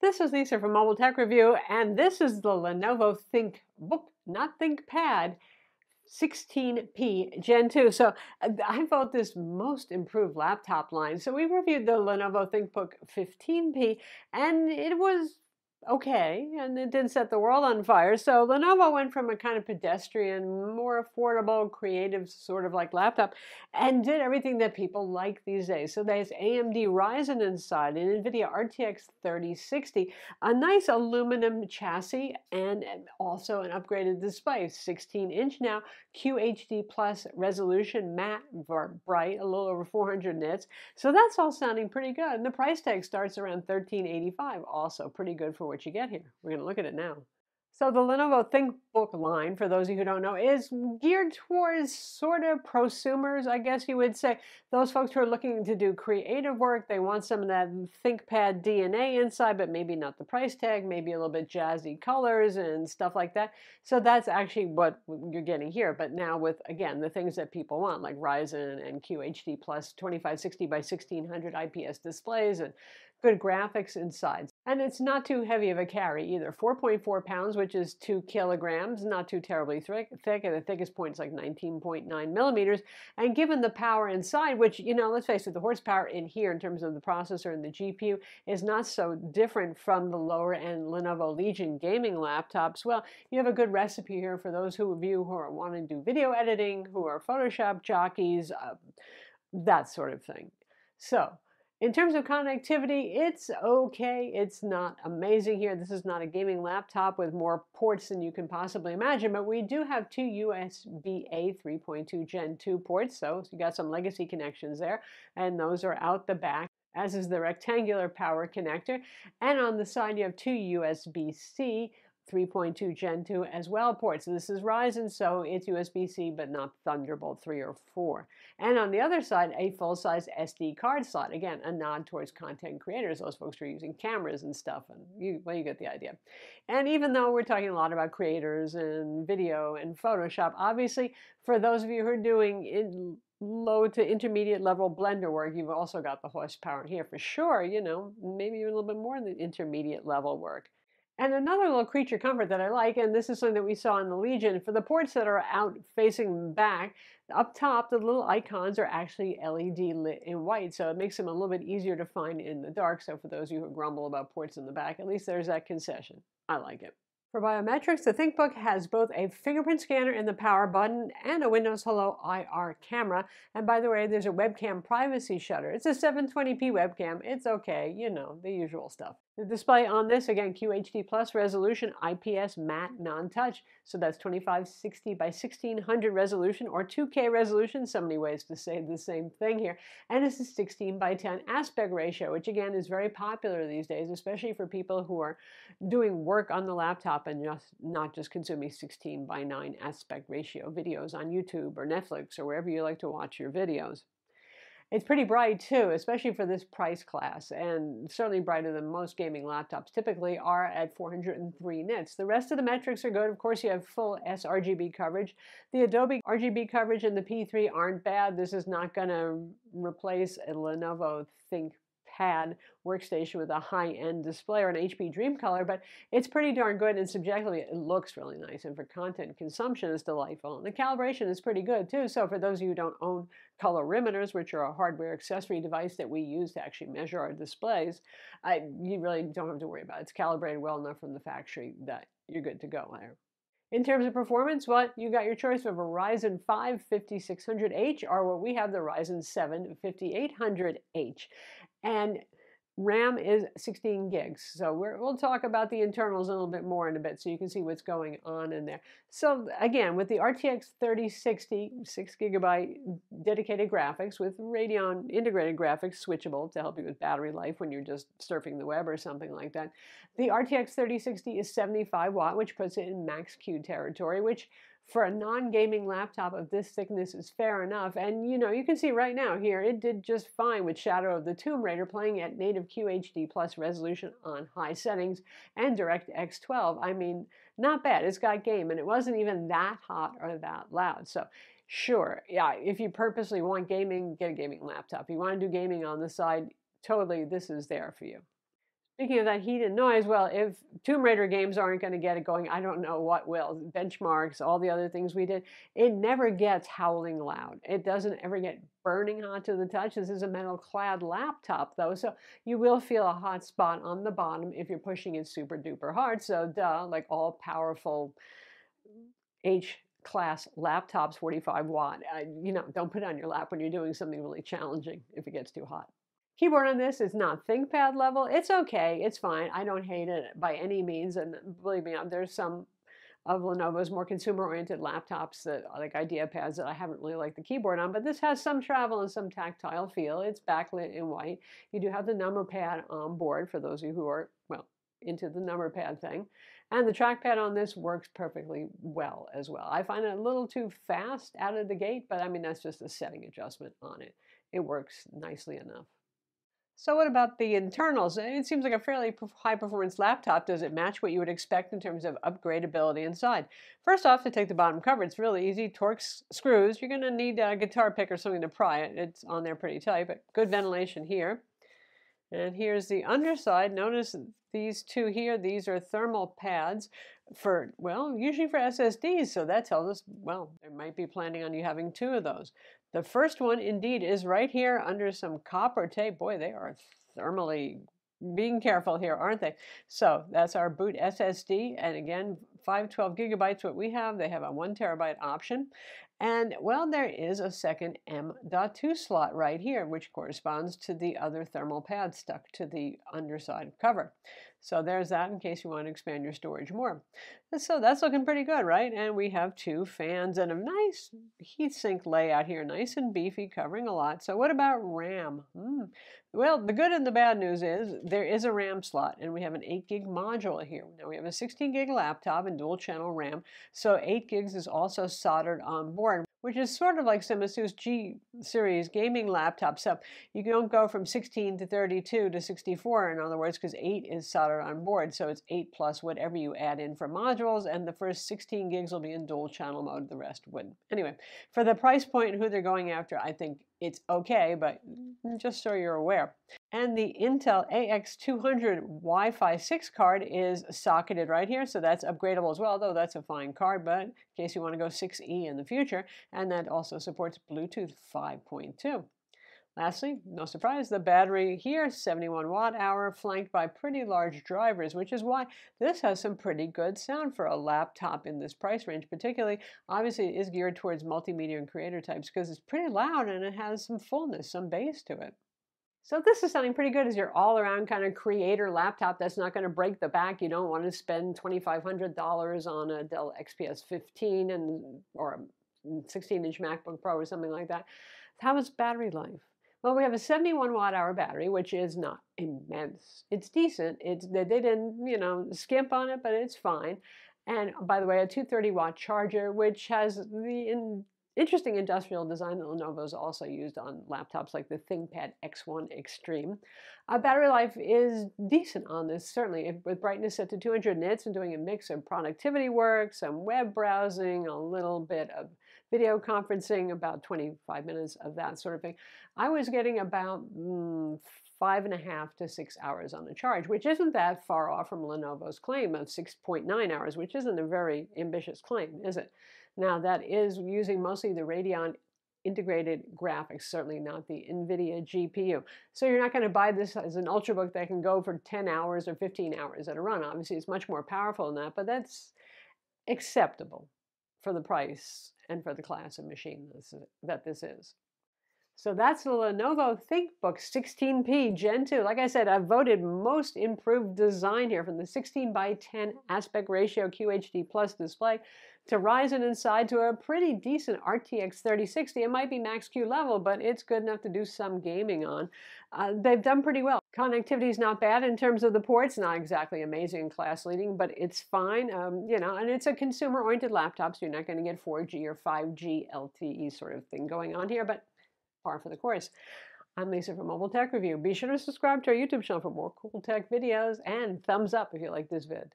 This is Lisa from Mobile Tech Review, and this is the Lenovo ThinkBook, not ThinkPad, 16P Gen 2. So uh, I vote this most improved laptop line. So we reviewed the Lenovo ThinkBook 15P, and it was okay, and it didn't set the world on fire. So Lenovo went from a kind of pedestrian, more affordable, creative sort of like laptop, and did everything that people like these days. So there's AMD Ryzen inside, an NVIDIA RTX 3060, a nice aluminum chassis, and um, also an upgraded display, 16 inch now, QHD plus resolution, matte, bright, a little over 400 nits. So that's all sounding pretty good. And the price tag starts around 1385, also pretty good for what you get here. We're going to look at it now. So the Lenovo ThinkBook line, for those of you who don't know, is geared towards sort of prosumers, I guess you would say. Those folks who are looking to do creative work, they want some of that ThinkPad DNA inside, but maybe not the price tag, maybe a little bit jazzy colors and stuff like that. So that's actually what you're getting here. But now with, again, the things that people want, like Ryzen and QHD plus 2560 by 1600 IPS displays and good graphics inside. And it's not too heavy of a carry either. 4.4 pounds, which is 2 kilograms, not too terribly thick, thick and the thickest point is like 19.9 millimeters. And given the power inside, which, you know, let's face it, the horsepower in here in terms of the processor and the GPU is not so different from the lower end Lenovo Legion gaming laptops. Well, you have a good recipe here for those who of you who are wanting to do video editing, who are Photoshop jockeys, uh, that sort of thing. So, in terms of connectivity, it's okay. It's not amazing here. This is not a gaming laptop with more ports than you can possibly imagine, but we do have two USB-A 3.2 Gen 2 ports, so you got some legacy connections there, and those are out the back as is the rectangular power connector. And on the side, you have two USB-C 3.2 Gen 2 as well ports. This is Ryzen, so it's USB-C, but not Thunderbolt 3 or 4. And on the other side, a full-size SD card slot. Again, a nod towards content creators, those folks who are using cameras and stuff. And you, well, you get the idea. And even though we're talking a lot about creators and video and Photoshop, obviously, for those of you who are doing low to intermediate level blender work, you've also got the horsepower here for sure, you know, maybe a little bit more than intermediate level work. And another little creature comfort that I like, and this is something that we saw in the Legion, for the ports that are out facing back, up top the little icons are actually LED lit in white, so it makes them a little bit easier to find in the dark. So for those of you who grumble about ports in the back, at least there's that concession. I like it. For biometrics, the ThinkBook has both a fingerprint scanner in the power button and a Windows Hello IR camera. And by the way, there's a webcam privacy shutter. It's a 720p webcam. It's okay, you know, the usual stuff. The display on this, again, QHD plus resolution, IPS matte non-touch. So that's 2560 by 1600 resolution or 2K resolution, so many ways to say the same thing here. And it's a 16 by 10 aspect ratio, which again is very popular these days, especially for people who are doing work on the laptop and just not just consuming 16 by 9 aspect ratio videos on YouTube or Netflix or wherever you like to watch your videos. It's pretty bright too, especially for this price class, and certainly brighter than most gaming laptops typically are at 403 nits. The rest of the metrics are good. Of course, you have full sRGB coverage. The Adobe RGB coverage and the P3 aren't bad. This is not going to replace a Lenovo Think pad workstation with a high-end display or an HP Dreamcolor, but it's pretty darn good and subjectively it looks really nice and for content consumption it's delightful. And the calibration is pretty good too, so for those of you who don't own colorimeters, which are a hardware accessory device that we use to actually measure our displays, I, you really don't have to worry about it. It's calibrated well enough from the factory that you're good to go there. In terms of performance, what you got your choice of a Ryzen 5 5600H or what we have the Ryzen 7 5800H. And RAM is 16 gigs. So we will talk about the internals a little bit more in a bit so you can see what's going on in there. So again, with the RTX 3060, 6 gigabyte dedicated graphics with Radeon integrated graphics switchable to help you with battery life when you're just surfing the web or something like that. The RTX 3060 is 75 watt, which puts it in max Q territory, which for a non-gaming laptop of this thickness is fair enough. And you know, you can see right now here, it did just fine with Shadow of the Tomb Raider playing at native QHD plus resolution on high settings and DirectX 12. I mean, not bad. It's got game and it wasn't even that hot or that loud. So sure, yeah, if you purposely want gaming, get a gaming laptop. If you want to do gaming on the side, totally this is there for you. Speaking of that heat and noise, well, if Tomb Raider games aren't going to get it going, I don't know what will. Benchmarks, all the other things we did, it never gets howling loud. It doesn't ever get burning hot to the touch. This is a metal clad laptop, though, so you will feel a hot spot on the bottom if you're pushing it super duper hard. So, duh, like all powerful H class laptops, 45 watt. Uh, you know, don't put it on your lap when you're doing something really challenging if it gets too hot. Keyboard on this is not ThinkPad level. It's okay. It's fine. I don't hate it by any means. And believe me, there's some of Lenovo's more consumer-oriented laptops that like IdeaPads that I haven't really liked the keyboard on, but this has some travel and some tactile feel. It's backlit in white. You do have the number pad on board for those of you who are, well, into the number pad thing. And the trackpad on this works perfectly well as well. I find it a little too fast out of the gate, but I mean, that's just a setting adjustment on it. It works nicely enough. So what about the internals? It seems like a fairly high performance laptop. Does it match what you would expect in terms of upgradability inside? First off, to take the bottom cover, it's really easy. Torx screws. You're going to need a guitar pick or something to pry it. It's on there pretty tight, but good ventilation here. And here's the underside. Notice these two here. These are thermal pads for, well, usually for SSDs. So that tells us, well, they might be planning on you having two of those. The first one indeed is right here under some copper tape. Boy, they are thermally being careful here, aren't they? So that's our boot SSD. And again, 512 gigabytes, what we have. They have a one terabyte option. And well, there is a second M.2 slot right here, which corresponds to the other thermal pad stuck to the underside cover. So there's that in case you want to expand your storage more. So that's looking pretty good, right? And we have two fans and a nice heatsink layout here, nice and beefy, covering a lot. So what about RAM? Mm. Well, the good and the bad news is there is a RAM slot, and we have an 8 gig module here. Now we have a 16 gig laptop and dual channel RAM, so 8 gigs is also soldered on board which is sort of like some ASUS G series gaming laptops. So you don't go from 16 to 32 to 64, in other words, because 8 is soldered on board. So it's 8 plus whatever you add in for modules, and the first 16 gigs will be in dual channel mode, the rest wouldn't. Anyway, for the price point who they're going after, I think it's okay, but mm-hmm. just so you're aware. And the Intel AX200 Wi-Fi 6 card is socketed right here, so that's upgradable as well, though that's a fine card, but in case you want to go 6E in the future, and that also supports Bluetooth 5.2. Lastly, no surprise, the battery here, 71 watt hour, flanked by pretty large drivers, which is why this has some pretty good sound for a laptop in this price range, particularly, obviously it is geared towards multimedia and creator types because it's pretty loud and it has some fullness, some bass to it. So this is sounding pretty good as your all-around kind of creator laptop that's not going to break the back. You don't want to spend $2,500 on a Dell XPS 15 and or a 16-inch MacBook Pro or something like that. How is battery life? Well, we have a 71 watt hour battery, which is not immense. It's decent. It's they didn't, you know, skimp on it, but it's fine. And by the way, a 230 watt charger, which has the in, interesting industrial design that Lenovo's also used on laptops like the ThinkPad X1 Extreme. Uh, battery life is decent on this, certainly, with brightness set to 200 nits and doing a mix of productivity work, some web browsing, a little bit of video conferencing, about 25 minutes of that sort of thing. I was getting about mm, five and a half to six hours on the charge, which isn't that far off from Lenovo's claim of 6.9 hours, which isn't a very ambitious claim, is it? Now, that is using mostly the Radeon integrated graphics, certainly not the NVIDIA GPU. So you're not going to buy this as an Ultrabook that can go for 10 hours or 15 hours at a run. Obviously, it's much more powerful than that, but that's acceptable for the price and for the class of machine that this is. So that's the Lenovo ThinkBook 16P Gen 2. Like I said, I voted most improved design here from the 16 by 10 aspect ratio QHD plus display to Ryzen inside to a pretty decent RTX 3060. It might be max Q level, but it's good enough to do some gaming on. Uh, they've done pretty well. Connectivity is not bad in terms of the ports, not exactly amazing class leading, but it's fine. Um, you know, and it's a consumer oriented laptop, so you're not going to get 4G or 5G LTE sort of thing going on here, but par for the course. I'm Lisa from Mobile Tech Review. Be sure to subscribe to our YouTube channel for more cool tech videos and thumbs up if you like this vid.